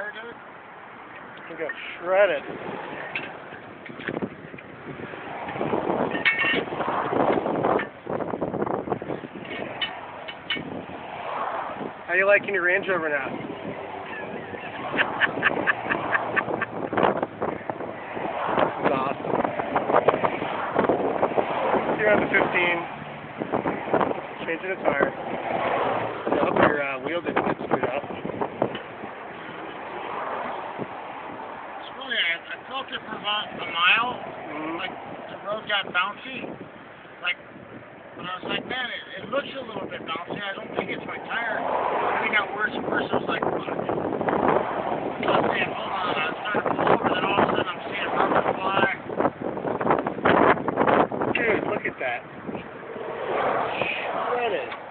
there, dude? You got shredded. How you liking your Range Rover now? That's awesome. 215. Changing the tire. I felt it for about a mile. Mm-hmm. Like the road got bouncy. Like, and I was like, man, it, it looks a little bit bouncy. I don't think it's my tire. And it got worse and worse. I was like, fuck. Hold on. I was to pull over, then all of a sudden I'm seeing rubber fly. Dude, look at that. Shredded.